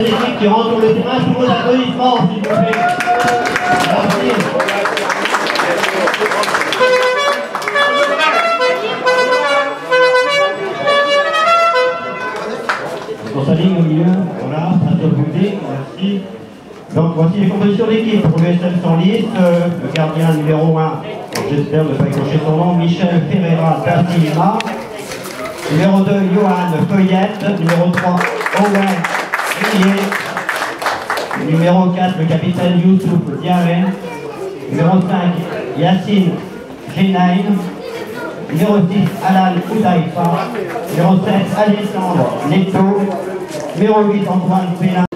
Qui rentre sur le terrain sous vos applaudissements, s'il vous plaît. Merci. On s'aligne au milieu, voilà, public, merci. Donc voici les compositions d'équipe pour l'USM sans liste. Euh, le gardien numéro 1, j'espère ne pas écorcher son nom, Michel Ferreira da. Numéro 2, Johan Feuillette. Numéro 3, Owen Numéro 4, le capitaine Youssouf Diaré. Numéro 5, Yacine Genaïn. Numéro 6, Alan Oudaïfa. Numéro 7, Alexandre Leto. Numéro 8, Antoine Pélin.